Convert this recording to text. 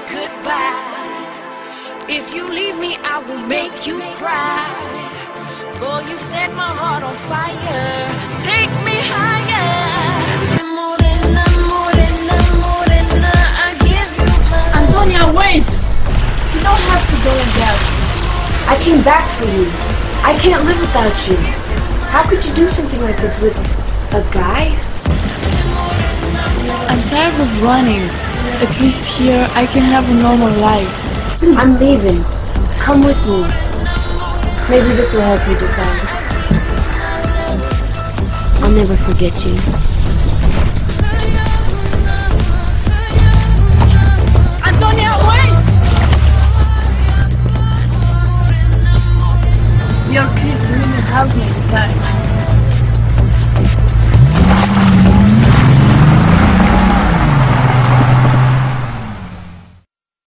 goodbye. If you leave me, I will make you cry. Boy, you set my heart on fire. Take me higher. Antonia, wait! You don't have to go and dance. I came back for you. I can't live without you. How could you do something like this with a guy? I'm tired of running. At least here I can have a normal life. I'm leaving. Come with me. Maybe this will help you decide. I'll never forget you.